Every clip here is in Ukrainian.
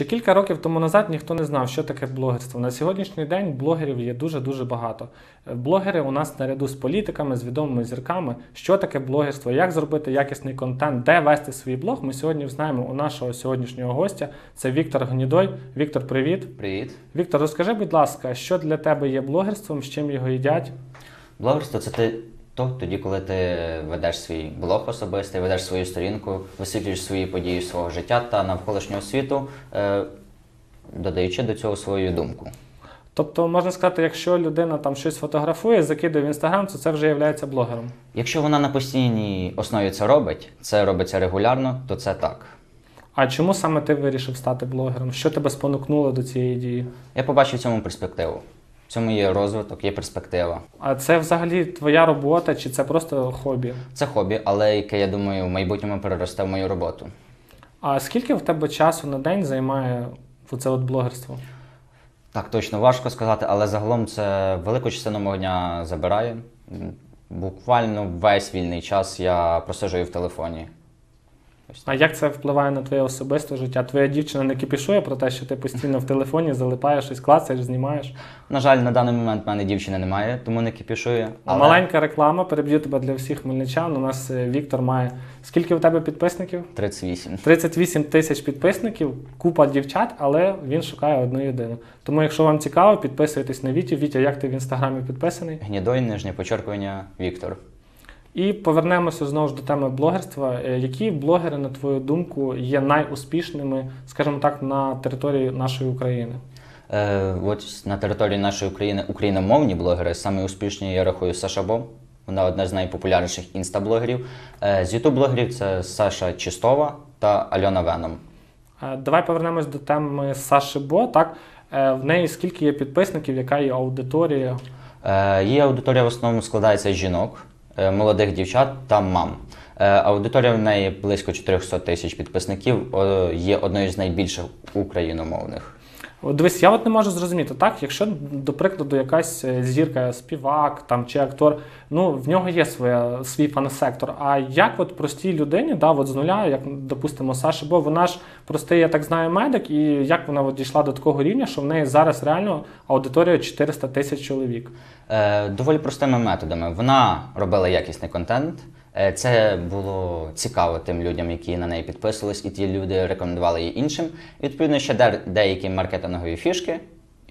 Ще кілька років тому назад ніхто не знав, що таке блогерство. На сьогоднішній день блогерів є дуже дуже багато. Е, Блогери у нас наряду з політиками, з відомими зірками. Що таке блогерство, як зробити якісний контент, де вести свій блог. Ми сьогодні знаємо у нашого сьогоднішнього гостя. Це Віктор Гнідой. Віктор, привіт. Привіт. Віктор, розкажи, будь ласка, що для тебе є блогерством, з чим його їдять? Блогерство це ти то тоді, коли ти ведеш свій блог особистий, ведеш свою сторінку, висвітлюєш свої події свого життя та навколишнього світу, е, додаючи до цього свою думку. Тобто, можна сказати, якщо людина там щось фотографує, закидує в інстаграм, то це вже є блогером. Якщо вона на постійній основі це робить, це робиться регулярно, то це так. А чому саме ти вирішив стати блогером? Що тебе спонукнуло до цієї дії? Я побачив в цьому перспективу. В цьому є розвиток, є перспектива. А це взагалі твоя робота, чи це просто хобі? Це хобі, але яке, я думаю, в майбутньому переросте в мою роботу. А скільки в тебе часу на день займає це от блогерство? Так, точно важко сказати, але загалом це велику частину мого дня забирає. Буквально весь вільний час я просиджую в телефоні. А як це впливає на твоє особисте життя? Твоя дівчина не кипішує про те, що ти постійно в телефоні залипаєш щось клацаєш, знімаєш. На жаль, на даний момент в мене дівчини немає, тому не кіпішую. А маленька реклама, переб'ю тебе для всіх хмельничан. У нас е, Віктор має. Скільки у тебе підписників? 38. 38 тисяч підписників, купа дівчат, але він шукає одну єдину. Тому, якщо вам цікаво, підписуйтесь на Вітю. Вітя, як ти в інстаграмі підписаний? Гнідой, нижнє почеркування, Віктор. І повернемося знову ж до теми блогерства. Е, Які блогери, на твою думку, є найуспішними, скажімо так, на території нашої України? Е, от на території нашої України україномовні блогери, саме успішні, я рахую Саша Бо. Вона одна з найпопулярніших інстаблогерів. Е, з ютуб-блогерів це Саша Чистова та Альона Веном. Е, Давай повернемось до теми Саші Бо. Так Е, в неї скільки є підписників, яка є аудиторія? Е, Її аудиторія в основному складається з жінок, молодих дівчат та мам. Е, Аудиторія в неї близько 400 тисяч підписників, є одною з найбільших україномовних. От Дивись, я от не можу зрозуміти, так, якщо, до прикладу, якась е, зірка, співак там, чи актор, ну в нього є своя, свій фан-сектор. А як от простій людині, да, от з нуля, як, допустимо, Саша, бо вона ж простий, я так знаю, медик, і як вона от дійшла до такого рівня, що в неї зараз реально аудиторія 400 тисяч чоловік. Е, Доволі простими методами. Вона робила якісний контент. Е, Це було цікаво тим людям, які на неї підписувались, і ті люди рекомендували її іншим. І відповідно ще де- деякі маркетингові фішки,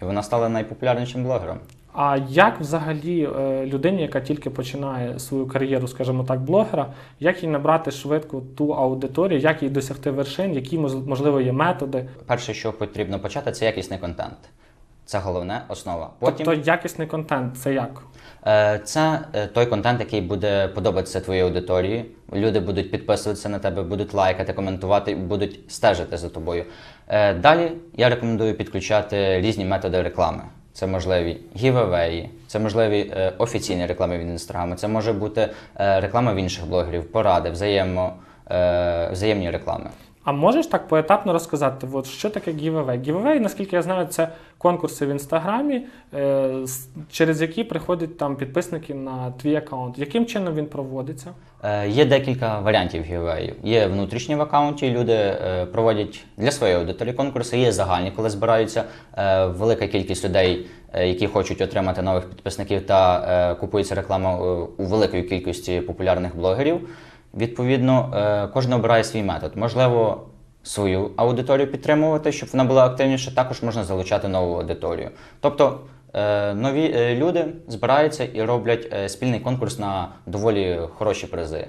і вона стала найпопулярнішим блогером. А як взагалі е, людині, яка тільки починає свою кар'єру, скажімо так, блогера, як їй набрати швидко ту аудиторію, як їй досягти вершин, які можливо є методи? Перше, що потрібно почати, це якісний контент. Це головне основа. Потім Тобто якісний контент це як? Е, Це е, той контент, який буде подобатися твоїй аудиторії. Люди будуть підписуватися на тебе, будуть лайкати, коментувати, будуть стежити за тобою. Е, Далі я рекомендую підключати різні методи реклами. Це можливі гівевеї, це можливі офіційні реклами від інстаграму, це може бути реклама в інших блогерів, поради, взаємо, взаємні реклами. А можеш так поетапно розказати, от що таке giveaway? Giveaway, наскільки я знаю, це конкурси в інстаграмі, е, через які приходять там підписники на твій аккаунт. Яким чином він проводиться? Е, Є декілька варіантів гівеїв. Є внутрішні в аккаунті, люди е, проводять для своєї аудиторії конкурси, є загальні, коли збираються велика кількість людей, які хочуть отримати нових підписників та купується реклама у великої кількості популярних блогерів. Відповідно, е, кожен обирає свій метод. Можливо, свою аудиторію підтримувати, щоб вона була активніша, також можна залучати нову аудиторію. Тобто е, нові е, люди збираються і роблять спільний конкурс на доволі хороші призи.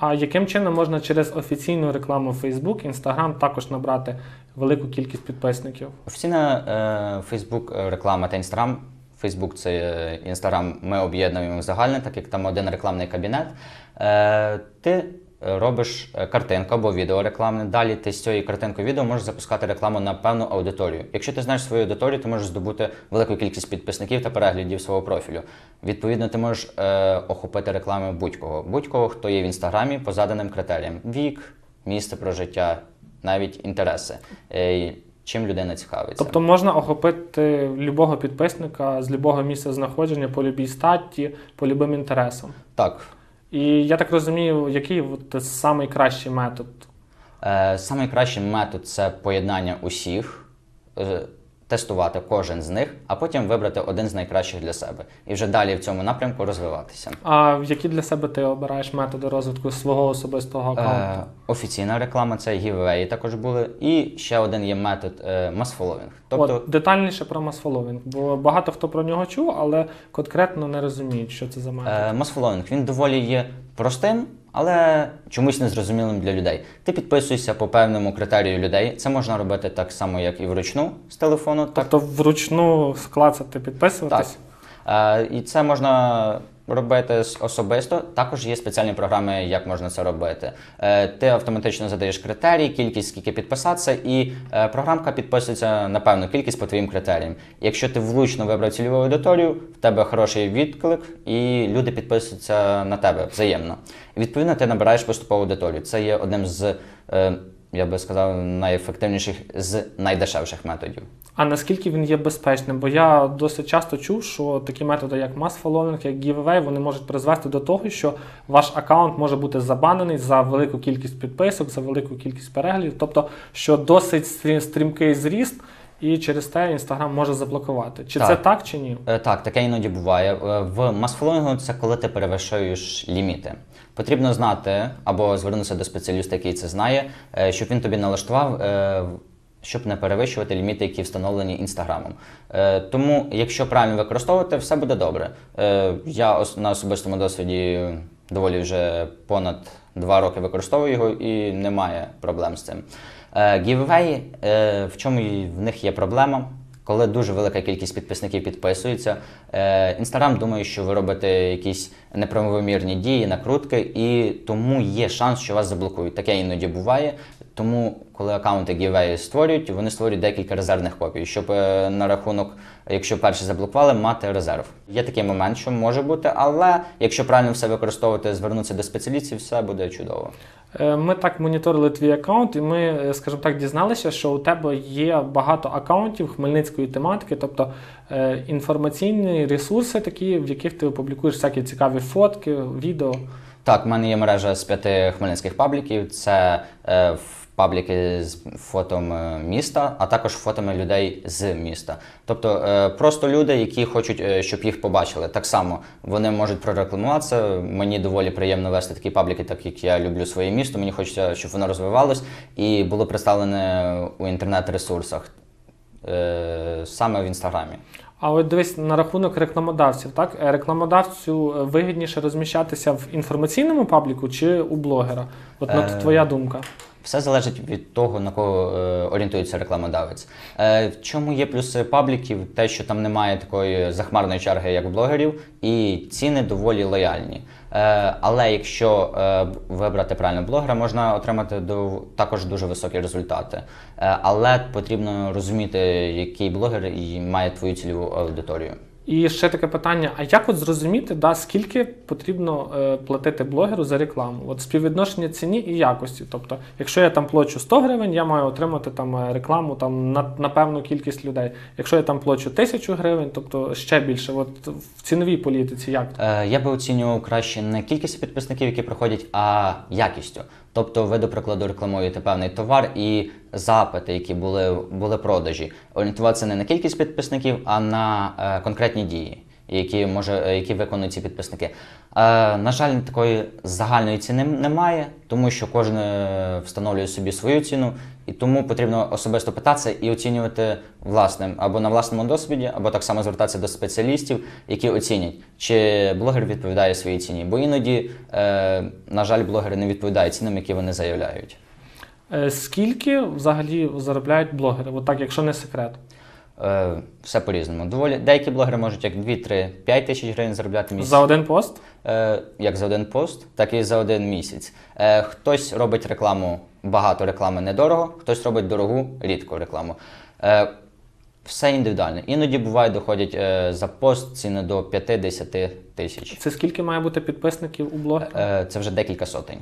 А яким чином можна через офіційну рекламу Facebook, Instagram також набрати велику кількість підписників? Офіційна Facebook реклама та Instagram. Facebook це Instagram ми об'єднуємо в загальне, так як там один рекламний кабінет. Е, ти робиш е, картинку або відео рекламне. Далі ти з цієї картинки відео можеш запускати рекламу на певну аудиторію. Якщо ти знаєш свою аудиторію, ти можеш здобути велику кількість підписників та переглядів свого профілю. Відповідно, ти можеш е, охопити рекламою будь-кого. Будь-кого, хто є в інстаграмі по заданим критеріям: вік, місце прожиття, навіть інтереси. Чим людина цікавиться. Тобто можна охопити любого підписника з любого місця знаходження по любій статті, по любим інтересам. Так. І я так розумію, який от, самий кращий метод Е, Найкращий метод це поєднання усіх, е, тестувати кожен з них, а потім вибрати один з найкращих для себе. І вже далі в цьому напрямку розвиватися. А які для себе ти обираєш методи розвитку свого особистого аккаунту? Е, офіційна реклама це гівеї також були. І ще один є метод е, масфоловінг. Тобто От, детальніше про масфоловінг, бо багато хто про нього чув, але конкретно не розуміють, що це за метод. Е, Масфоловінг він доволі є простим, але чомусь незрозумілим для людей. Ти підписуєшся по певному критерію людей. Це можна робити так само, як і вручну з телефону. Так, Тобто вручну склацати, підписуватись. Е, і це можна робити особисто. Також є спеціальні програми, як можна це робити. Е, ти автоматично задаєш критерії, кількість, скільки підписатися, і е, програмка підписується на певну кількість по твоїм критеріям. Якщо ти влучно вибрав цільову аудиторію, в тебе хороший відклик, і люди підписуються на тебе взаємно. Відповідно ти набираєш поступову аудиторію. Це є одним з. е, Я би сказав, найефективніших з найдешевших методів. А наскільки він є безпечним? Бо я досить часто чув, що такі методи, як mass following, як giveaway, вони можуть призвести до того, що ваш аккаунт може бути забанений за велику кількість підписок, за велику кількість переглядів. Тобто, що досить стрі- стрімкий зріст, і через те Інстаграм може заблокувати. Чи Так. це так, чи ні? Е, Так, таке іноді буває. Е, В масфолоїнгу це коли ти перевищуєш ліміти. Потрібно знати або звернутися до спеціаліста, який це знає, е, щоб він тобі налаштував, щоб не перевищувати ліміти, які встановлені інстаграмом. Е, Тому, якщо правильно використовувати, все буде добре. Е, Я на особистому досвіді доволі вже понад два роки використовую його і немає проблем з цим. Е, Giveaway, е, в чому в них є проблема? Коли дуже велика кількість підписників підписується, інстаграм думає, що ви робите якісь неправомірні дії, накрутки, і тому є шанс, що вас заблокують. Таке іноді буває. Тому, коли аккаунти giveaway створюють, вони створюють декілька резервних копій, щоб е, на рахунок, якщо перші заблокували, мати резерв. Є такий момент, що може бути, але якщо правильно все використовувати, звернутися до спеціалістів, все буде чудово. Е, Ми так моніторили твій аккаунт, і ми, е, скажімо так, дізналися, що у тебе є багато аккаунтів хмельницької тематики, тобто інформаційні ресурси, такі, в яких ти опублікуєш всякі цікаві фотки, відео. Так, в мене є мережа з п'яти хмельницьких пабліків. Це е, в- пабліки з фотом е, міста, а також фотами людей з міста. Тобто е, просто люди, які хочуть, е, щоб їх побачили. Так само вони можуть прорекламуватися. Мені доволі приємно вести такі пабліки, так як я люблю своє місто. Мені хочеться, щоб воно розвивалось і було представлене у інтернет-ресурсах. Саме в інстаграмі. А от дивись на рахунок рекламодавців, так? Рекламодавцю вигідніше розміщатися в інформаційному пабліку чи у блогера? От ну, Е, твоя думка. Все залежить від того, на кого е, орієнтується рекламодавець. Е, в чому є плюси пабліків? Те, що там немає такої захмарної черги, як блогерів, і ціни доволі лояльні. Е, але якщо вибрати правильно блогера, можна отримати до, також дуже високі результати. Але потрібно розуміти, який блогер і має твою цільову аудиторію. І ще таке питання: а як от зрозуміти, да, скільки потрібно е, платити блогеру за рекламу? От співвідношення ціні і якості. Тобто, якщо я там плачу 100 гривень, я маю отримати там е, рекламу там на, на певну кількість людей. Якщо я там плачу 1000 гривень, тобто ще більше. От в ціновій політиці як? Е, Я би оцінював краще не кількістю підписників, які приходять, а якістю. Тобто, ви, до прикладу, рекламуєте певний товар і запити, які були, були продажі. Орієнтуватися не на кількість підписників, а на е, конкретні дії, які, може, е, які виконують ці підписники. Е, на жаль, такої загальної ціни немає, тому що кожен е, встановлює собі свою ціну, і тому потрібно особисто питатися і оцінювати власним або на власному досвіді, або так само звертатися до спеціалістів, які оцінять, чи блогер відповідає своїй ціні. Бо іноді, е, на жаль, блогери не відповідають цінам, які вони заявляють. Е, Скільки взагалі заробляють блогери? От так, якщо не секрет. Е, все по-різному. Доволі деякі блогери можуть як 2, 3, 5 тисяч гривень заробляти місяць. За один пост? Е, як за один пост, так і за один місяць. Е, хтось робить рекламу, багато реклами недорого, хтось робить дорогу, рідку рекламу. Е, все індивідуально. Іноді буває, доходять е, за пост ціни до 5-10 тисяч. Це скільки має бути підписників у блог? Е, це вже декілька сотень.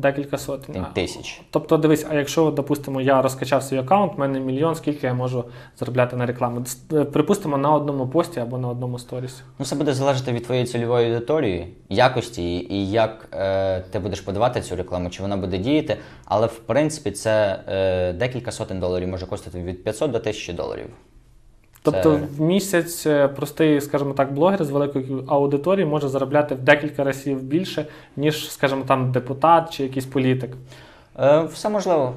Декілька сотень. Тим тисяч. Тобто, дивись, а якщо, допустимо, я розкачав свій аккаунт, в мене мільйон, скільки я можу заробляти на рекламу? Е, Припустимо, на одному пості або на одному сторісі. Ну, це буде залежати від твоєї цільової аудиторії, якості і як е, ти будеш подавати цю рекламу, чи вона буде діяти. Але в принципі це е, декілька сотень доларів може коштувати від 500 до 1000 доларів. Тобто Це- в місяць е, простий, скажімо так, блогер з великою аудиторією може заробляти в декілька разів більше, ніж, скажімо, там депутат чи якийсь політик. Е, все можливо.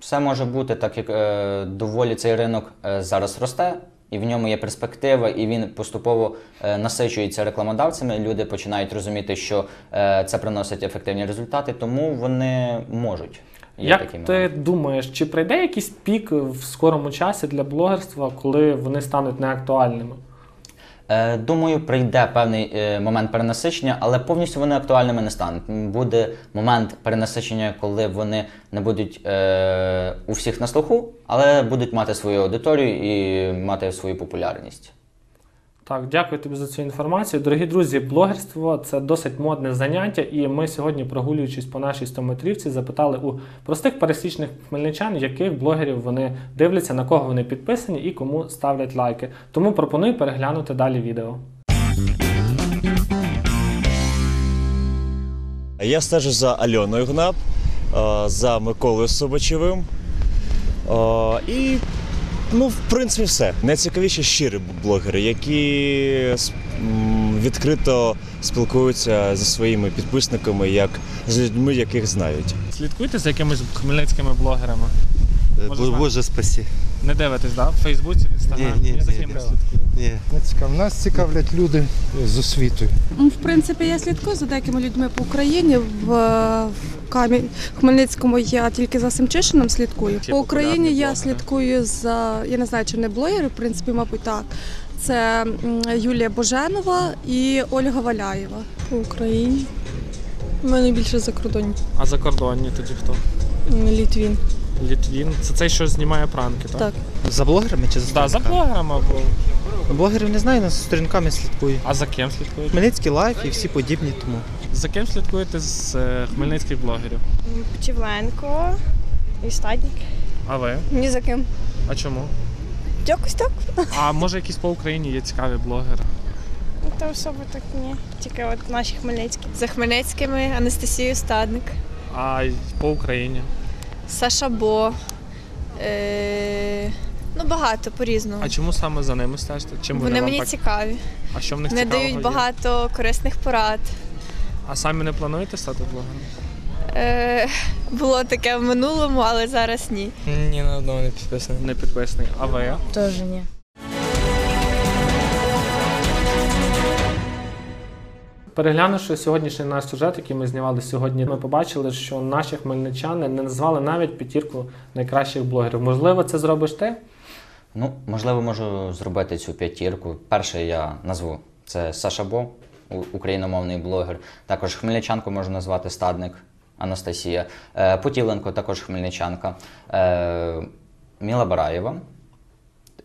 Все може бути, так як е, доволі цей ринок е, зараз росте, і в ньому є перспектива, і він поступово е, насичується рекламодавцями. Люди починають розуміти, що е, це приносить ефективні результати, тому вони можуть. Є Як такі ти думаєш, чи прийде якийсь пік в скорому часі для блогерства, коли вони стануть неактуальними? Е, Думаю, прийде певний е, момент перенасичення, але повністю вони актуальними не стануть. Буде момент перенасичення, коли вони не будуть е, у всіх на слуху, але будуть мати свою аудиторію і мати свою популярність. Так, дякую тобі за цю інформацію. Дорогі друзі, блогерство це досить модне заняття, і ми сьогодні, прогулюючись по нашій 100-метрівці, запитали у простих пересічних хмельничан, яких блогерів вони дивляться, на кого вони підписані і кому ставлять лайки. Тому пропоную переглянути далі відео. Я стежу за Альоною Гнап, е, за Миколою Собачевим. І, ну, в принципі, все. Найцікавіші щирі блогери, які відкрито спілкуються зі своїми підписниками, як з людьми, яких знають. Слідкуйте за якимись хмельницькими блогерами. Е. Боже спасі. Не дивитесь, да? В Фейсбуці, в інстаграмі. Ні, ні, за ні, ні. Ні. Не цікаво. Нас цікавлять люди з освітою. Ну, В принципі, я слідкую за деякими людьми по Україні. В, в Кам'я... Хмельницькому я тільки за Семчишином слідкую. По Україні я блогери? слідкую за я не знаю, чи не блогери, в принципі, мабуть, так. Це Юлія Боженова і Ольга Валяєва. В Україні. У мене більше закордонні. А закордонні тоді хто? Літвін. Літвін. Це цей, що знімає пранки, так? Так. За блогерами чи за Да, за сторінками? блогерами або. Блогерів не знаю, але за сторінками слідкую. А за ким слідкуєте? Хмельницький лайф і всі подібні тому. За ким слідкуєте з е, хмельницьких блогерів? Пчевленко і стадник. А ви? Ні за ким. А чому? Якось так. А може якісь по Україні є цікаві блогери? Ну, Та особо так ні. Тільки от наші хмельницькі. За Хмельницькими Анастасію Стадник, А й по Україні? Саша Бо. Е... Ну, багато по-різному. А чому саме за ними стежите? Чим вони, Вони вам мені так? цікаві. А що в них Не цікавого дають є? багато корисних порад. А самі не плануєте стати блогером? Е... Було таке в минулому, але зараз ні. Ні, на одного не підписаний. Не підписаний. А ви? Теж ні. Переглянувши сьогоднішній наш сюжет, який ми знімали сьогодні, ми побачили, що наші хмельничани не назвали навіть п'ятірку найкращих блогерів. Можливо, це зробиш ти? Ну, можливо, можу зробити цю п'ятірку. Перший я назву це Саша Бо, україномовний блогер. Також хмельничанку можу назвати Стадник Анастасія. Е, Потіленко, також хмельничанка. Е, Міла Бараєва.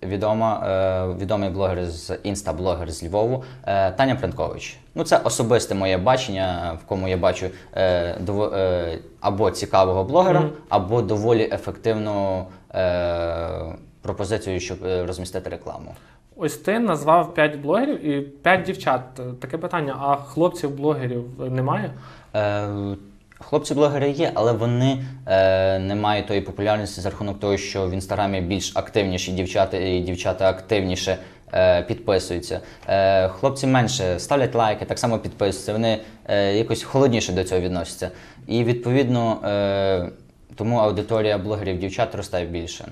Відома, е, відомий блогер з інста-блогер з Львову е, Таня Пренкович. Ну, це особисте моє бачення, в кому я бачу е, дово- е, або цікавого блогера, Мгм. або доволі ефективну е, пропозицію, щоб е, розмістити рекламу. Ось ти назвав 5 блогерів і 5 дівчат. Таке питання: а хлопців-блогерів немає? Е, Хлопці-блогери є, але вони е, не мають тої популярності за рахунок того, що в інстаграмі більш активніші дівчата і дівчата активніше підписуються. Е, хлопці менше ставлять лайки, так само підписуються. Вони е, якось холодніше до цього відносяться. І відповідно е, тому аудиторія блогерів дівчат росте більше.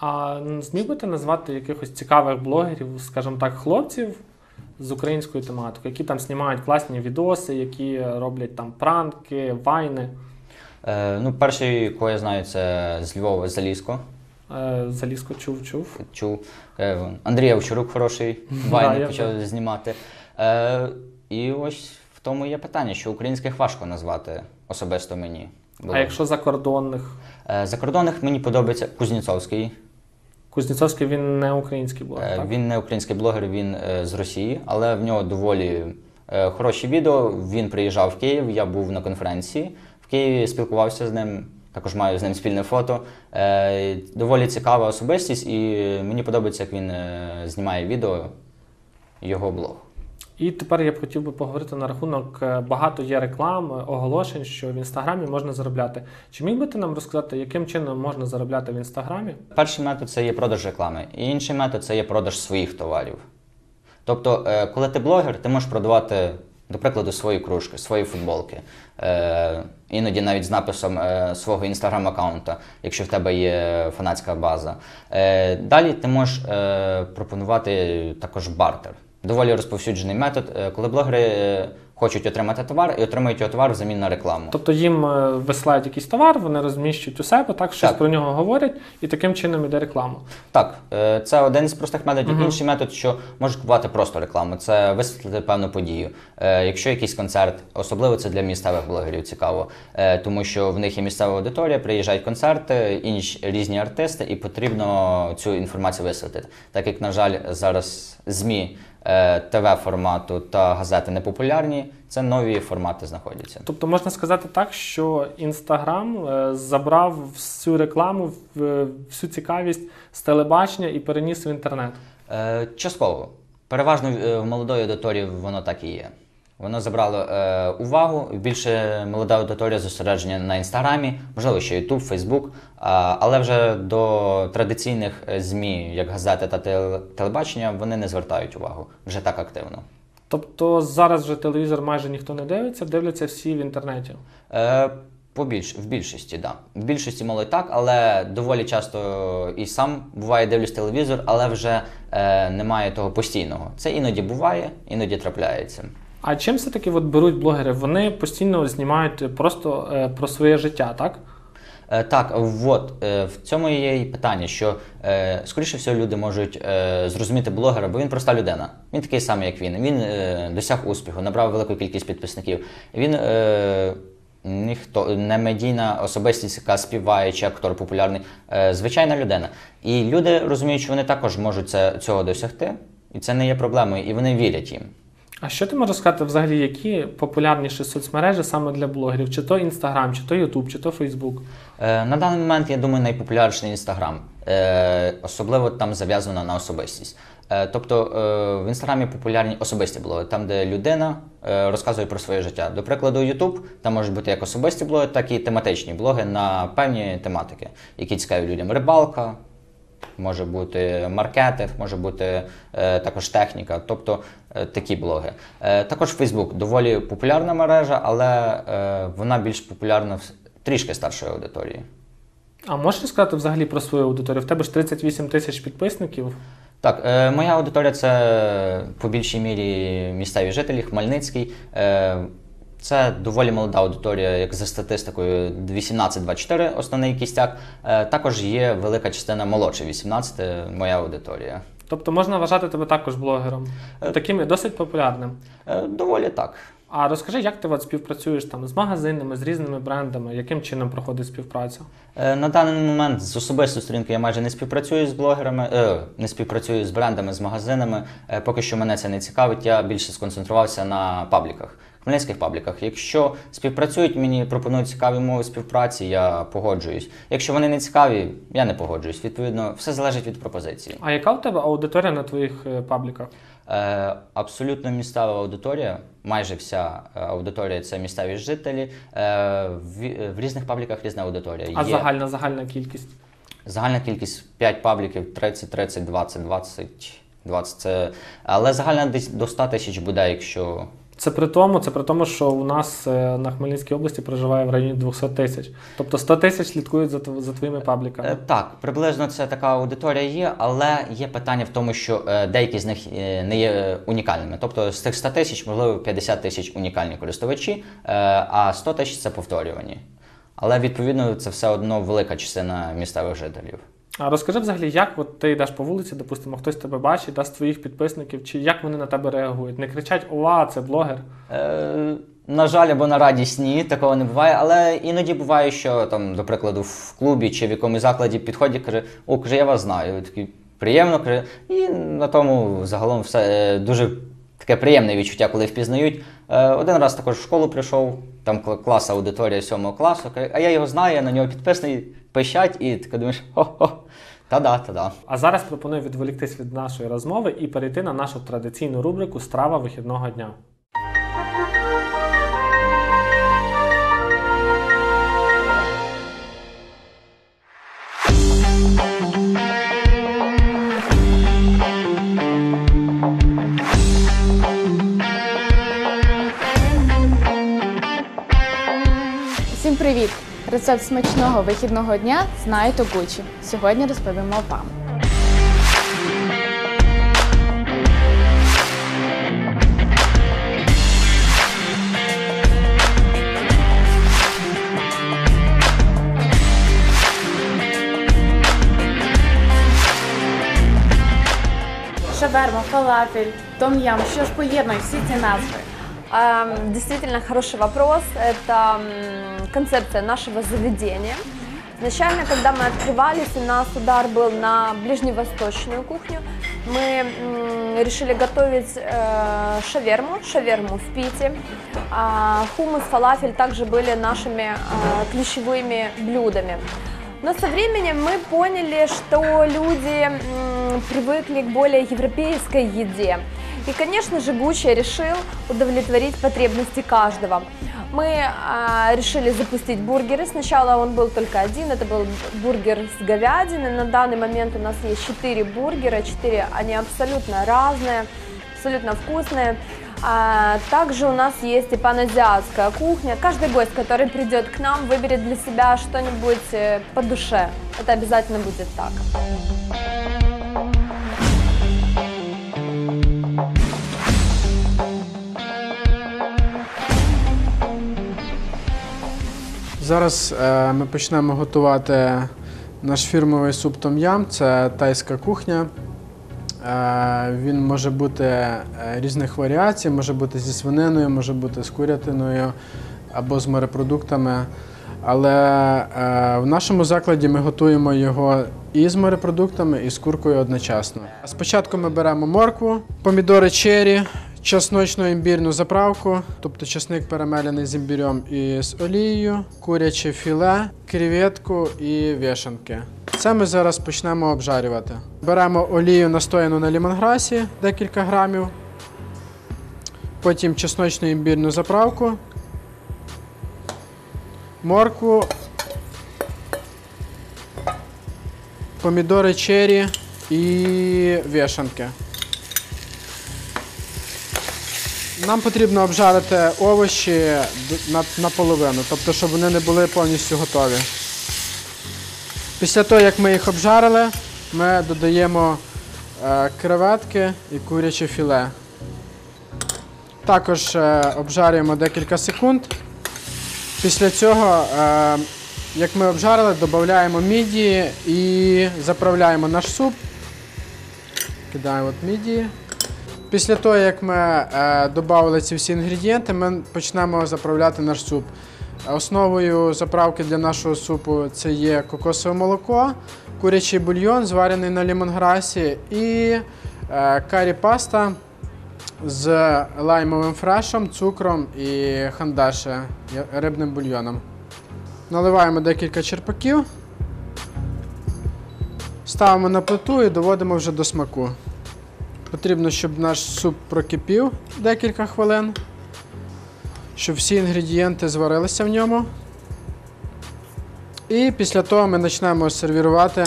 А зміг би ти назвати якихось цікавих блогерів, скажімо так, хлопців з українською тематикою, які там знімають класні відоси, які роблять там пранки, вайни. Е, ну, перший, кого я знаю, це з Львова Залізко. Е, Залізко чув, чув. чув. Е, Андрій Овчарук хороший вайни я почав знімати. Е, і ось в тому є питання, що українських важко назвати особисто мені. було. А якщо закордонних? Е, закордонних мені подобається Кузніцовський. Кузнєцовський він не український блогер. Е, так? він не український блогер, він е, з Росії, але в нього доволі е, хороші відео. Він приїжджав в Київ, я був на конференції в Києві спілкувався з ним. Також маю з ним спільне фото. Е, доволі цікава особистість, і мені подобається, як він е, знімає відео, його блог. І тепер я б хотів би поговорити на рахунок е, багато є реклам, оголошень, що в інстаграмі можна заробляти. Чи міг би ти нам розказати, яким чином можна заробляти в інстаграмі? Перший метод це є продаж реклами, і інший метод це є продаж своїх товарів. Тобто, коли ти блогер, ти можеш продавати, до прикладу, свої кружки, свої футболки, е, іноді навіть з написом е, свого інстаграм-аккаунта, якщо в тебе є фанатська база. Е, Далі ти можеш е, пропонувати також бартер. Доволі розповсюджений метод, е, коли блогери е, хочуть отримати товар і отримують його товар взамін на рекламу. Тобто їм е, висилають якийсь товар, вони розміщують у себе, так щось Так. про нього говорять, і таким чином іде реклама. Так, е, це один із простих методів. Мгм. Інший метод, що можеш купувати просто рекламу, це висвітлити певну подію. Е, Якщо якийсь концерт, особливо це для місцевих блогерів цікаво, тому що в них є місцева аудиторія, приїжджають концерти, інші різні артисти, і потрібно цю інформацію висвітлити. Так як, на жаль, зараз ЗМІ. ТВ формату та газети непопулярні, це нові формати знаходяться. Тобто можна сказати так, що Інстаграм е, забрав всю рекламу, всю цікавість з телебачення і переніс в інтернет. Е, Частково. Переважно е, в молодої аудиторії воно так і є. Воно забрало е, увагу. Більше молода аудиторія зосередження на інстаграмі, можливо, ще Ютуб, Фейсбук. Але вже до традиційних е, ЗМІ, як газети та теле- телебачення, вони не звертають увагу вже так активно. Тобто зараз вже телевізор майже ніхто не дивиться, дивляться всі в інтернеті. Е, побільш, в більшості, так. Да. В більшості молодь так, але доволі часто і сам буває дивлюсь телевізор, але вже е, немає того постійного. Це іноді буває, іноді трапляється. А чим все-таки от беруть блогери? Вони постійно знімають просто е, про своє життя, так? Е, Так, от е, в цьому є і питання, що е, скоріше всього люди можуть е, зрозуміти блогера, бо він проста людина. Він такий самий, як він. Він е, досяг успіху, набрав велику кількість підписників. Він е, ніхто не медійна особистість, яка співає чи актор популярний, е, звичайна людина. І люди розуміють, що вони також можуть це, цього досягти, і це не є проблемою, і вони вірять їм. А що ти можеш сказати взагалі, які популярніші соцмережі саме для блогерів? Чи то Інстаграм, чи то Ютуб, чи то Фейсбук? Е, На даний момент, я думаю, найпопулярніший інстаграм. Е, особливо там зав'язано на особистість. Е, тобто е, в інстаграмі популярні особисті блоги, там, де людина е, розказує про своє життя. До прикладу, Ютуб, там можуть бути як особисті блоги, так і тематичні блоги на певні тематики, які цікаві людям. Рибалка, може бути маркетинг, може бути е, також техніка, тобто такі блоги. Е, також Facebook доволі популярна мережа, але е, вона більш популярна в трішки старшої аудиторії. А можеш сказати взагалі про свою аудиторію? В тебе ж 38 тисяч підписників. Так, е, моя аудиторія це по більшій мірі місцеві жителі, Хмельницький. Е, це доволі молода аудиторія, як за статистикою 18-24 основний кістяк. Е, також є велика частина молодше 18 моя аудиторія. Тобто можна вважати тебе також блогером. Е. Таким досить популярним. Е, доволі так. А розкажи, як ти от співпрацюєш там з магазинами, з різними брендами, яким чином проходить співпраця? Е, На даний момент з особистої сторінки я майже не співпрацюю з блогерами, е, не співпрацюю з брендами, з магазинами. Поки що мене це не цікавить. Я більше сконцентрувався на пабліках, хмельницьких пабліках. Якщо співпрацюють, мені пропонують цікаві мови співпраці, я погоджуюсь. Якщо вони не цікаві, я не погоджуюсь. Відповідно, все залежить від пропозиції. А яка у тебе аудиторія на твоїх е, пабліках? Е, абсолютно місцева аудиторія, майже вся е, аудиторія це місцеві жителі. Е, в, в різних пабліках різна аудиторія. А загальна загальна кількість? Загальна кількість 5 пабліків 30, 30, 20, 20, 20. Це... Але загальна десь до 100 тисяч буде, якщо. Це при тому, це при тому, що у нас е, на Хмельницькій області проживає в районі 200 тисяч. Тобто 100 тисяч слідкують за, за твоїми пабліками. Е, Так, приблизно це така аудиторія є, але є питання в тому, що е, деякі з них не є унікальними. Тобто з тих 100 тисяч, можливо, 50 тисяч унікальні користувачі, а 100 тисяч це повторювані. Але відповідно це все одно велика частина місцевих жителів. А розкажи взагалі, як от ти йдеш по вулиці, допустимо, хтось тебе бачить, да, з твоїх підписників, чи як вони на тебе реагують? Не кричать Ова, це блогер. Е, на жаль, або на радість ні, такого не буває. Але іноді буває, що там, до прикладу, в клубі чи в якомусь закладі підходять, каже, о, каже, я вас знаю. Я Такий приємно, каже, і на тому загалом все е, дуже таке приємне відчуття, коли впізнають. Е, один раз також в школу прийшов, там кла- клас аудиторія 7 класу, а я його знаю, я на нього підписаний, пищать, і ти думаєш, хо-хо, та-да, та-да. А зараз пропоную відволіктись від нашої розмови і перейти на нашу традиційну рубрику Страва вихідного дня. Рецепт смачного вихідного дня знає Тогучі. Сьогодні розповімо вам. Шаверма, фалафель, том-ям. Що ж поєднує всі ці назви? Эм, Действительно хороший вопрос. Это концепция нашего заведения. Изначально, когда мы открывались, у нас удар был на ближневосточную кухню. Мы решили готовить э, шаверму, шаверму в Пите. А хумус, фалафель также были нашими э, ключевыми блюдами. Но со временем мы поняли, что люди привыкли к более европейской еде. И, конечно же, Гуччи решил удовлетворить потребности каждого. Мы а, решили запустить бургеры. Сначала он был только один, это был бургер с говядиной. На данный момент у нас есть 4 бургера, 4, они абсолютно разные, абсолютно вкусные. А, также у нас есть и паназиатская кухня. Каждый гость, который придет к нам, выберет для себя что-нибудь э, по душе. Это обязательно будет так. Зараз е, ми почнемо готувати наш фірмовий суп том-ям. Це тайська кухня. Е, він може бути е, різних варіацій, може бути зі свининою, може бути з курятиною або з морепродуктами. Але в нашому закладі ми готуємо його і з морепродуктами, і з куркою одночасно. Спочатку ми беремо моркву, помідори чері, чесночну імбірну заправку, тобто чесник перемелений з імбірем і з олією, куряче філе, креветку і вішанки. Це ми зараз почнемо обжарювати. Беремо олію настояну на лімонграсі декілька грамів, потім чесночну імбірну заправку, моркву, помідори чері і вішанки. Нам потрібно обжарити овочі наполовину, тобто, щоб вони не були повністю готові. Після того, як ми їх обжарили, ми додаємо е, креветки і куряче філе. Також е, обжарюємо декілька секунд. Після цього, е, як ми обжарили, додаємо мідії і заправляємо наш суп. Кидаємо от мідії. Після того, як ми е, додали ці всі інгредієнти, ми почнемо заправляти наш суп. Основою заправки для нашого супу це є кокосове молоко, курячий бульйон, зварений на лімонграсі, і е, карі-паста з лаймовим фрешем, цукром і хандаше рибним бульйоном. Наливаємо декілька черпаків, ставимо на плиту і доводимо вже до смаку. Потрібно, щоб наш суп прокипів декілька хвилин, щоб всі інгредієнти зварилися в ньому. І після того ми почнемо сервірувати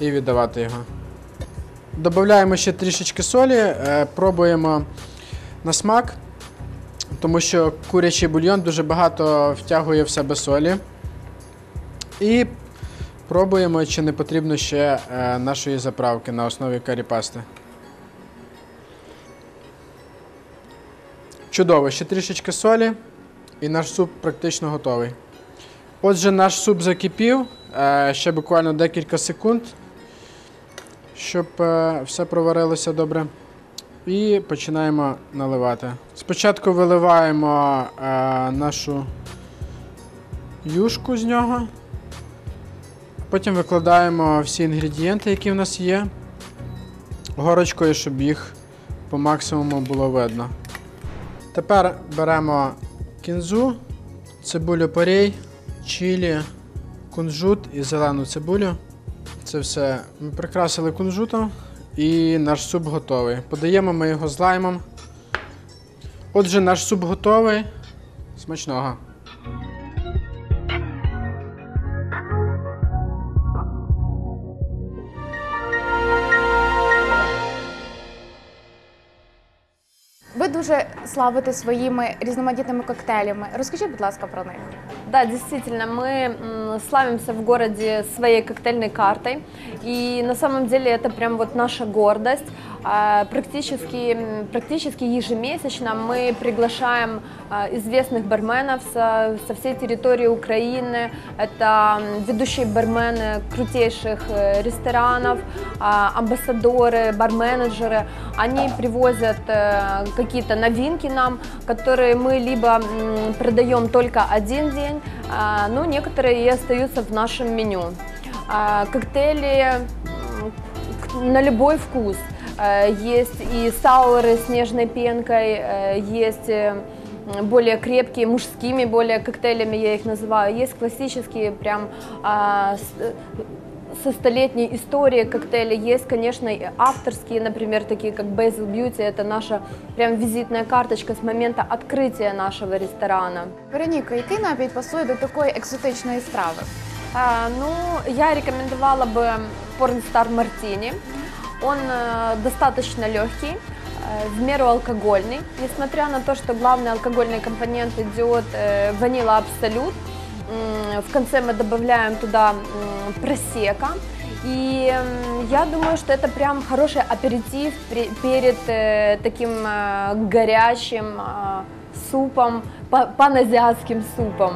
і віддавати його. Додаємо ще трішечки солі, е, пробуємо на смак, тому що курячий бульйон дуже багато втягує в себе солі. І пробуємо, чи не потрібно ще е, нашої заправки на основі карі-пасти. Чудово, ще трішечки солі, і наш суп практично готовий. Отже, наш суп закипів, е, ще буквально декілька секунд, щоб е, все проварилося добре. І починаємо наливати. Спочатку виливаємо е, нашу юшку з нього, потім викладаємо всі інгредієнти, які в нас є, горочкою, щоб їх по максимуму було видно. Тепер беремо кінзу цибулю порей, чилі, кунжут і зелену цибулю. Це все ми прикрасили кунжутом і наш суп готовий. Подаємо ми його з лаймом. Отже, наш суп готовий. Смачного. Дуже славите своїми різноманітними коктейлями. Розкажіть, будь ласка, про них. Да, действительно, мы славимся в городе своей коктейльной картой. И на самом деле это прям вот наша гордость. А, Практически, практически ежемесячно мы приглашаем а, известных барменов со, со всей территории Украины. Это ведущие бармены крутейших э, ресторанов, а, амбассадоры, барменеджеры. Они привозят э, какие-то новинки нам, которые мы либо продаем только один день, а, ну, некоторые и остаются в нашем меню. А, Коктейли на любой вкус. Э, Есть и сауры с нежной пенкой, э, есть э, более крепкие, мужскими более коктейлями я их называю. Есть классические, прям а, со столетней историей коктейли. Есть, конечно, и авторские, например, такие как Basil Beauty. Это наша прям визитная карточка с момента открытия нашего ресторана. Вероніко, який напій пасує до такої екзотичної страви? А, ну, я рекомендовала бы Pornstar Мартини. Он э, достаточно легкий, э, в меру алкогольный. Несмотря на то, что главный алкогольный компонент идет э, ванила абсолют, м, в конце мы добавляем туда м, просека. И м, я думаю, что это прям хороший аперитив пре- перед э, таким э, горячим э, супом, па- паназиатским супом.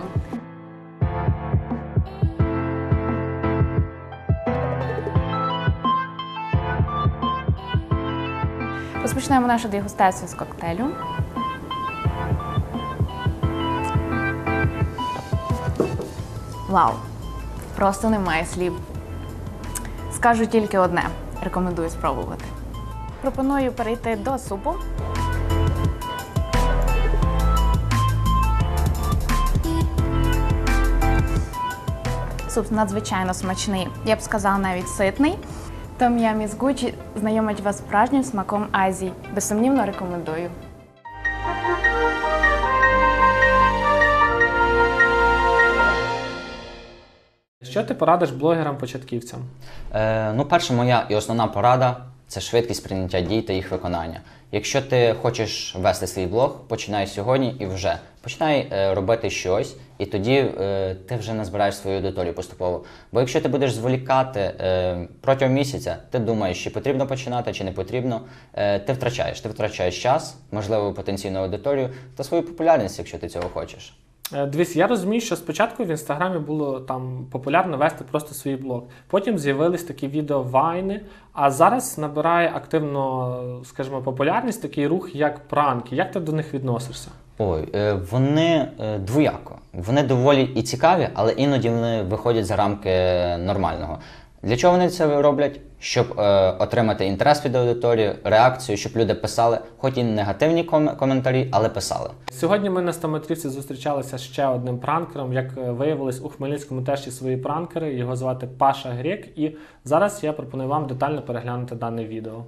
Розпочнемо нашу дегустацію з коктейлю. Вау! Просто немає слів. Скажу тільки одне. Рекомендую спробувати. Пропоную перейти до супу. Суп надзвичайно смачний. Я б сказала, навіть ситний. Том-ям із Гучі знайомить вас справжнім смаком Азії. Безсумнівно рекомендую. Що ти порадиш блогерам-початківцям? Е, ну, перша моя і основна порада це швидкість прийняття дій та їх виконання. Якщо ти хочеш вести свій блог, починай сьогодні і вже. Починай е, робити щось, і тоді е, ти вже не збираєш свою аудиторію поступово. Бо якщо ти будеш зволікати е, протягом місяця, ти думаєш, чи потрібно починати, чи не потрібно, е, ти втрачаєш. Ти втрачаєш час, можливо, потенційну аудиторію та свою популярність, якщо ти цього хочеш. Е, Дивись, я розумію, що спочатку в інстаграмі було там популярно вести просто свій блог. Потім з'явились такі відео вайни, а зараз набирає активно, скажімо, популярність такий рух, як пранки. Як ти до них відносишся? Ой, е, вони е, двояко. Вони доволі і цікаві, але іноді вони виходять за рамки нормального. Для чого вони це роблять? Щоб е, отримати інтерес від аудиторії, реакцію, щоб люди писали, хоч і негативні ком- коментарі, але писали. Сьогодні ми на Стометрівці зустрічалися ще одним пранкером. Як е, виявилось, у Хмельницькому теж є свої пранкери. Його звати Паша Грік. І зараз я пропоную вам детально переглянути дане відео.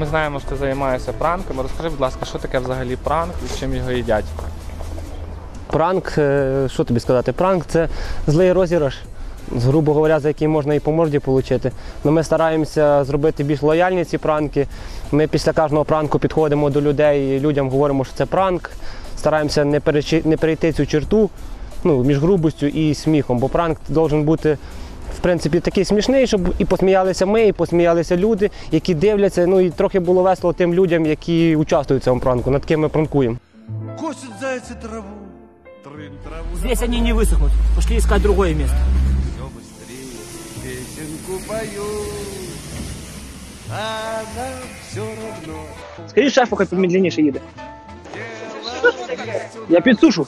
Ми знаємо, що ти займаєшся пранками. Розкажи, будь ласка, що таке взагалі пранк і чим його їдять? Пранк, е, що тобі сказати? Пранк це злий розіграш, грубо говоря, за який можна і по морді отримати. Ну, ми стараємося зробити більш лояльні ці пранки. Ми після кожного пранку підходимо до людей і людям говоримо, що це пранк. Стараємося не, не перейти цю черту ну, між грубостю і сміхом, бо пранк має бути В принципі, такий смішний, щоб і посміялися ми, і посміялися люди, які дивляться. Ну і трохи було весело тим людям, які участвують в цьому пранку, над ким ми пранкуємо. Косит зайцы траву. Трын траву. Здесь они не высохнут. Пошли искать другое место. Все быстрее песенку поют. А нам все равно. Скажи шефу, хай помедленніше їде. Я під сушу.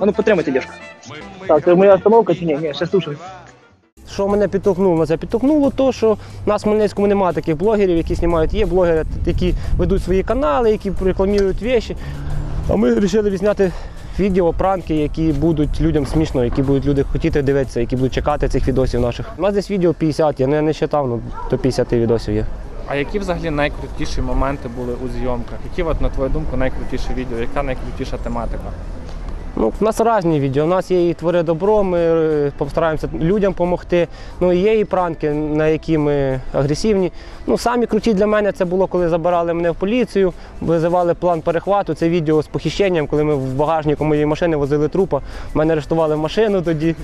А ну потримайте, дівчинка. Мы Так, це моя остановка чи ні? Ні, ще слушай. Що мене підтолкнуло на це? Підтолкнуло то, що в нас в Хмельницькому немає таких блогерів, які знімають. Є блогери, які ведуть свої канали, які рекламують речі. А ми вирішили відзняти відео, пранки, які будуть людям смішно, які будуть люди хотіти дивитися, які будуть чекати цих відосів наших. У нас десь відео 50, я не, не считав, ну до 50 відосів є. А які взагалі найкрутіші моменти були у зйомках? Які, от, на твою думку, найкрутіші відео? Яка найкрутіша тематика? Ну, у нас різні відео. У нас є і твори добро, ми е, постараємося людям допомогти. Ну, є і пранки, на які ми агресивні. Ну, самі круті для мене це було, коли забирали мене в поліцію, визивали план перехвату. Це відео з похищенням, коли ми в багажнику моєї машини возили трупа. Мене арештували машину тоді.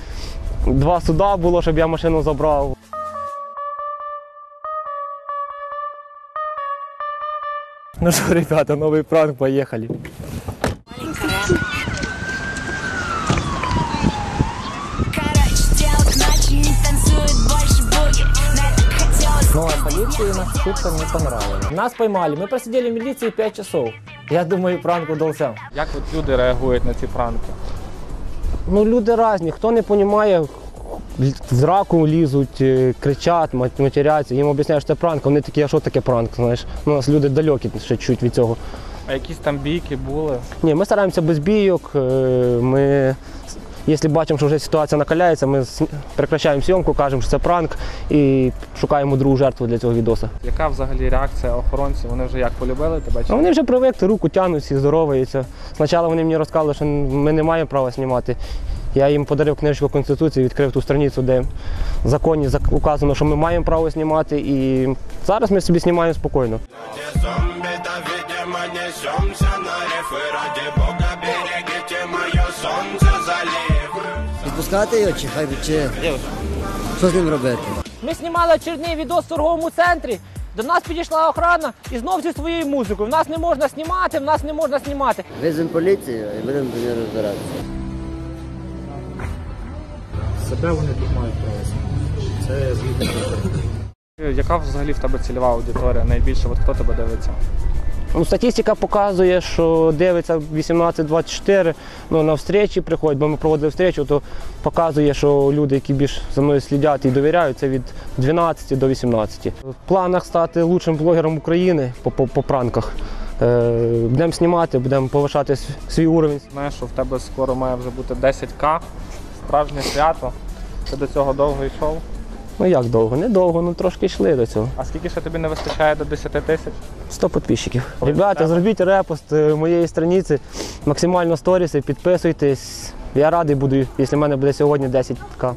Два суда було, щоб я машину забрав. Ну що, ребята, новий пранк, поїхали. Нас шутка не понравилась. Нас поймали, мы просидели в милиции 5 часов. Я думаю, пранк удался. Як от люди реагують на ці пранки? Ну, люди різні, хто не розуміє, в драку лізуть, е, кричать, матеряться, їм об'ясняють, що це пранк, вони такі, а що таке пранк, знаєш? Ну, у нас люди далекі ще чуть від цього. А якісь там бійки були? Ні, ми стараємося без бійок. е, Ми, якщо бачимо, що вже ситуація накаляється, ми прекращаємо зйомку, кажемо, що це пранк і шукаємо другу жертву для цього відоса. Яка взагалі реакція охоронців? Вони вже як полюбили тебе? Чи вони вже привикли, руку тягнуть, всі здороваються. Спочатку вони мені розказали, що ми не маємо права знімати. Я їм подарив книжку Конституції, відкрив ту страницю, де в законі указано, що ми маємо право знімати. І зараз ми собі знімаємо спокійно. Відпускати його чи хай чи що з ним робити? Ми знімали очередний відос в торговому центрі. До нас підійшла охорона і знов зі своєю музикою. В нас не можна знімати, в нас не можна знімати. Визимо поліцію і будемо до нього розбиратися. себе вони тут мають право. Це звідти. Яка взагалі в тебе цільова аудиторія? Найбільше, от хто тебе дивиться? Ну, статистика показує, що дивиться 18-24, ну, на встречі приходять, бо ми проводили встречу, то показує, що люди, які більш за мною слідять і довіряють, це від 12 до 18. В планах стати лучшим блогером України по, по, по пранках. Е, будемо знімати, будемо повишати свій уровень. Знаєш, що в тебе скоро має вже бути 10к, справжнє свято. Ти до цього довго йшов. Ну як довго? Недовго, ну трошки йшли до цього. А скільки ще тобі не вистачає до 10 тисяч? 100 підписчиків. Ребята, зробіть репост е, моєї страниці, максимально сторіси, підписуйтесь. Я радий буду, якщо в мене буде сьогодні 10к.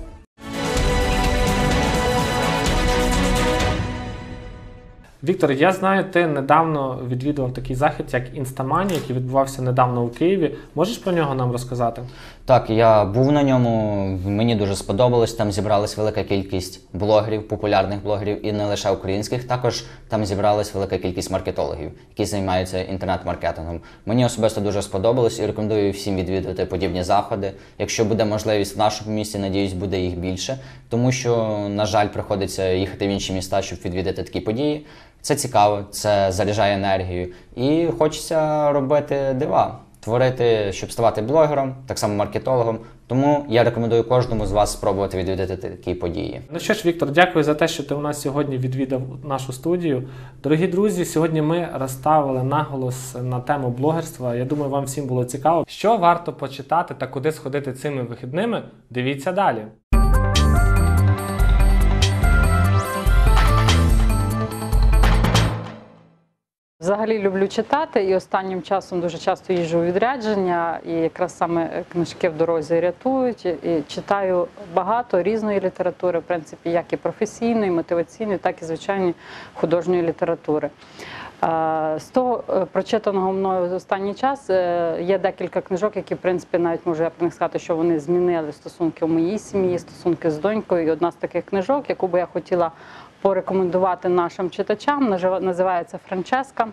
Віктор, я знаю, ти недавно відвідував такий захід, як Інстамані, який відбувався недавно у Києві. Можеш про нього нам розказати? Так, я був на ньому, мені дуже сподобалось. Там зібралась велика кількість блогерів, популярних блогерів і не лише українських. Також там зібралась велика кількість маркетологів, які займаються інтернет-маркетингом. Мені особисто дуже сподобалось і рекомендую всім відвідувати подібні заходи. Якщо буде можливість в нашому місті, надіюсь, буде їх більше, тому що, на жаль, приходиться їхати в інші міста, щоб відвідати такі події. Це цікаво, це заряджає енергію і хочеться робити дива творити, щоб ставати блогером, так само маркетологом. Тому я рекомендую кожному з вас спробувати відвідати такі події. Ну що ж, Віктор, дякую за те, що ти у нас сьогодні відвідав нашу студію. Дорогі друзі, сьогодні ми розставили наголос на тему блогерства. Я думаю, вам всім було цікаво. Що варто почитати та куди сходити цими вихідними? Дивіться далі. Взагалі люблю читати і останнім часом дуже часто їжджу у відрядження, і якраз саме книжки в дорозі рятують. І читаю багато різної літератури, в принципі, як і професійної, мотиваційної, так і звичайної художньої літератури. З того е, прочитаного мною за останній час е, є декілька книжок, які, в принципі, навіть можу я про них сказати, що вони змінили стосунки в моїй сім'ї, стосунки з донькою. І одна з таких книжок, яку би я хотіла порекомендувати нашим читачам, називається Франческа.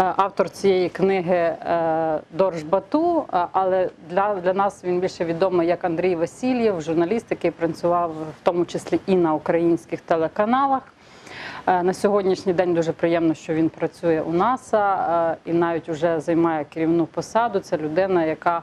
Е, Автор цієї книги е, Дорж Бату, е, але для, для нас він більше відомий як Андрій Васильєв, журналіст, який працював в тому числі і на українських телеканалах. На сьогоднішній день дуже приємно, що він працює у НАСА і навіть вже займає керівну посаду. Це людина, яка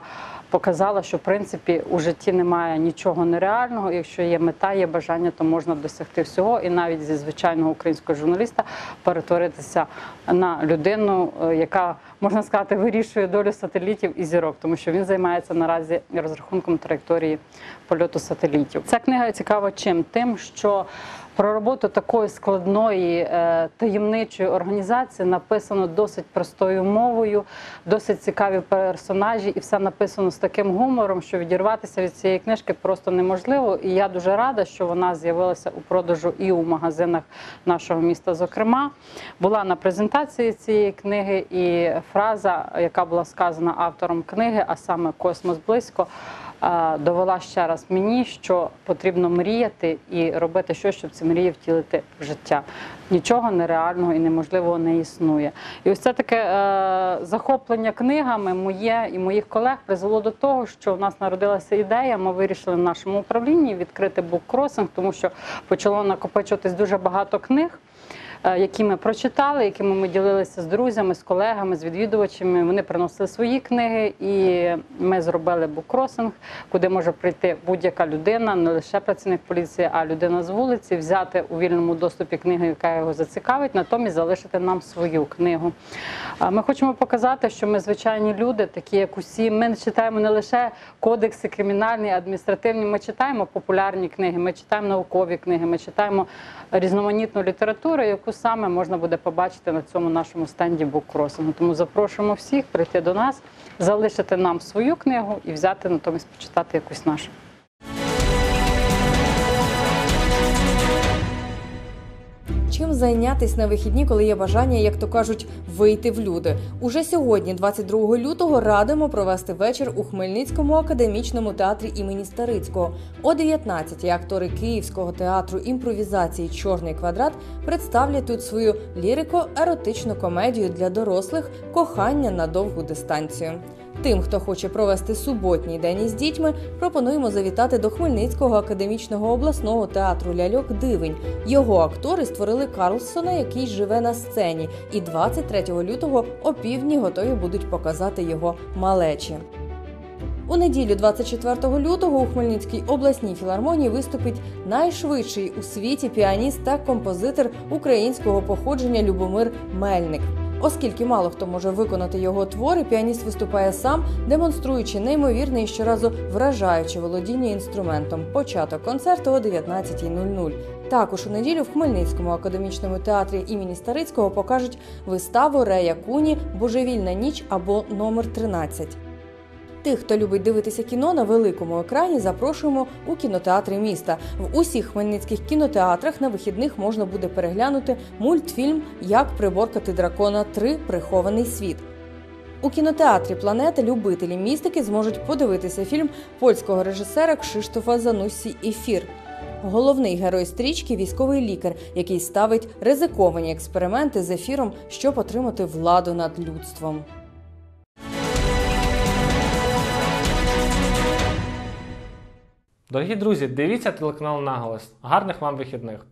показала, що в принципі у житті немає нічого нереального. Якщо є мета, є бажання, то можна досягти всього, і навіть зі звичайного українського журналіста перетворитися на людину, е, яка можна сказати вирішує долю сателітів і зірок, тому що він займається наразі розрахунком траєкторії польоту сателітів. Ця книга цікава чим? Тим, що про роботу такої складної е, таємничої організації написано досить простою мовою, досить цікаві персонажі, і все написано з таким гумором, що відірватися від цієї книжки просто неможливо. І я дуже рада, що вона з'явилася у продажу і у магазинах нашого міста. Зокрема, була на презентації цієї книги, і фраза, яка була сказана автором книги, а саме Космос близько. Довела ще раз мені, що потрібно мріяти і робити щось, щоб ці мрії втілити в життя. Нічого нереального і неможливого не існує. І ось це таке е, захоплення книгами моє і моїх колег призвело до того, що в нас народилася ідея. Ми вирішили в нашому управлінні відкрити буккросинг, тому що почало накопичуватись дуже багато книг. Е, Які ми прочитали, якими ми ділилися з друзями, з колегами, з відвідувачами. Вони приносили свої книги, і ми зробили буккросинг, куди може прийти будь-яка людина, не лише працівник поліції, а людина з вулиці, взяти у вільному доступі книгу, яка його зацікавить, натомість залишити нам свою книгу. Ми хочемо показати, що ми звичайні люди, такі як усі. Ми читаємо не лише кодекси кримінальні, адміністративні. Ми читаємо популярні книги, ми читаємо наукові книги, ми читаємо різноманітну літературу, яку саме можна буде побачити на цьому нашому стенді буккросингу. Тому запрошуємо всіх прийти до нас, залишити нам свою книгу і взяти натомість почитати якусь нашу. Чим зайнятись на вихідні, коли є бажання, як то кажуть, вийти в люди? Уже сьогодні, 22 лютого, радимо провести вечір у Хмельницькому академічному театрі імені Старицького. О 19 актори Київського театру імпровізації Чорний квадрат представлять тут свою лірико-еротичну комедію для дорослих Кохання на довгу дистанцію. Тим, хто хоче провести суботній день із дітьми, пропонуємо завітати до Хмельницького академічного обласного театру Ляльок Дивень. Його актори створили Карлсона, який живе на сцені, і 23 лютого опівдні готові будуть показати його малечі. У неділю, 24 лютого, у Хмельницькій обласній філармонії виступить найшвидший у світі піаніст та композитор українського походження Любомир Мельник. Оскільки мало хто може виконати його твори, піаніст виступає сам, демонструючи неймовірне і щоразу вражаюче володіння інструментом. Початок концерту о 19.00. Також у неділю в Хмельницькому академічному театрі імені Старицького покажуть виставу Рея Куні Божевільна ніч або номер 13. Тих, хто любить дивитися кіно на великому екрані, запрошуємо у кінотеатри міста. В усіх хмельницьких кінотеатрах на вихідних можна буде переглянути мультфільм Як приборкати дракона 3. Прихований світ. У кінотеатрі Планета любителі містики зможуть подивитися фільм польського режисера Кшиштофа Зануссі Ефір. Головний герой стрічки військовий лікар, який ставить ризиковані експерименти з ефіром, щоб отримати владу над людством. Дорогі друзі, дивіться телеканал Наголос. Гарних вам вихідних!